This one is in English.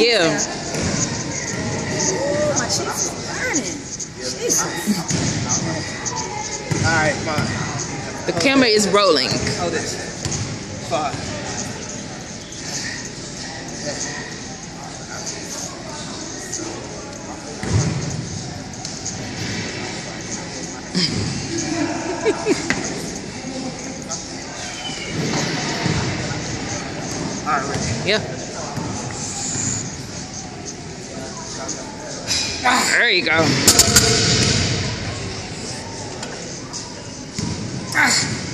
Yeah. Ooh, my cheeks is burning. Jesus. All right, fine. The camera is rolling. Hold this. Five. All right. Yeah. There you go. Ah.